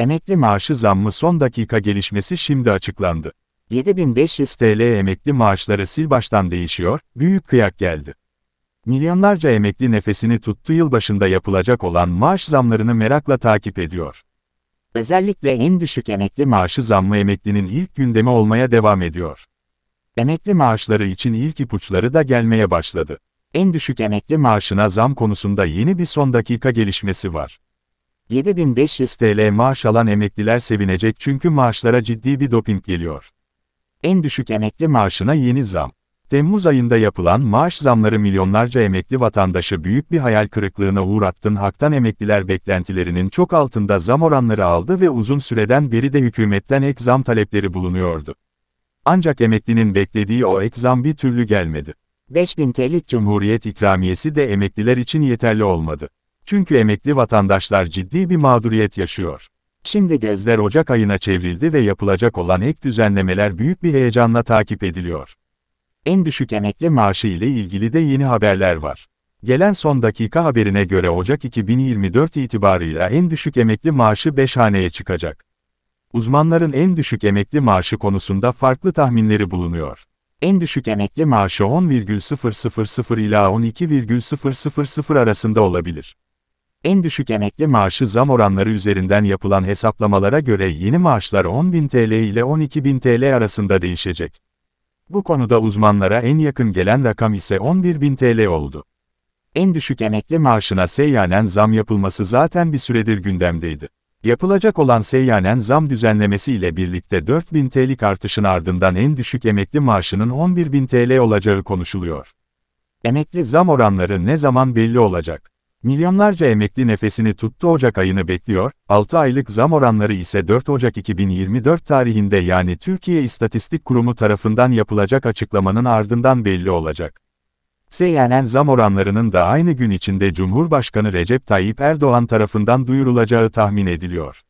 Emekli maaşı zammı son dakika gelişmesi şimdi açıklandı. 7500 TL emekli maaşları sil baştan değişiyor, büyük kıyak geldi. Milyonlarca emekli nefesini tuttu yılbaşında yapılacak olan maaş zamlarını merakla takip ediyor. Özellikle en düşük emekli maaşı zammı emeklinin ilk gündemi olmaya devam ediyor. Emekli maaşları için ilk ipuçları da gelmeye başladı. En düşük emekli maaşına zam konusunda yeni bir son dakika gelişmesi var. 7500 TL maaş alan emekliler sevinecek çünkü maaşlara ciddi bir doping geliyor. En düşük emekli maaşına yeni zam. Temmuz ayında yapılan maaş zamları milyonlarca emekli vatandaşı büyük bir hayal kırıklığına uğrattın. Haktan emekliler beklentilerinin çok altında zam oranları aldı ve uzun süreden beri de hükümetten ek zam talepleri bulunuyordu. Ancak emeklinin beklediği o ek zam bir türlü gelmedi. 5000 TL'lik Cumhuriyet ikramiyesi de emekliler için yeterli olmadı. Çünkü emekli vatandaşlar ciddi bir mağduriyet yaşıyor. Şimdi gözler Ocak ayına çevrildi ve yapılacak olan ek düzenlemeler büyük bir heyecanla takip ediliyor. En düşük emekli maaşı ile ilgili de yeni haberler var. Gelen son dakika haberine göre Ocak 2024 itibarıyla en düşük emekli maaşı 5 haneye çıkacak. Uzmanların en düşük emekli maaşı konusunda farklı tahminleri bulunuyor. En düşük emekli maaşı 10,000 ila 12,000 arasında olabilir. En düşük emekli maaşı zam oranları üzerinden yapılan hesaplamalara göre yeni maaşlar 10.000 TL ile 12.000 TL arasında değişecek. Bu konuda uzmanlara en yakın gelen rakam ise 11.000 TL oldu. En düşük emekli maaşına seyyanen zam yapılması zaten bir süredir gündemdeydi. Yapılacak olan seyyanen zam düzenlemesi ile birlikte 4000 TL'lik artışın ardından en düşük emekli maaşının 11.000 TL olacağı konuşuluyor. Emekli zam oranları ne zaman belli olacak? Milyonlarca emekli nefesini tuttu Ocak ayını bekliyor, 6 aylık zam oranları ise 4 Ocak 2024 tarihinde yani Türkiye İstatistik Kurumu tarafından yapılacak açıklamanın ardından belli olacak. Seyyanen zam oranlarının da aynı gün içinde Cumhurbaşkanı Recep Tayyip Erdoğan tarafından duyurulacağı tahmin ediliyor.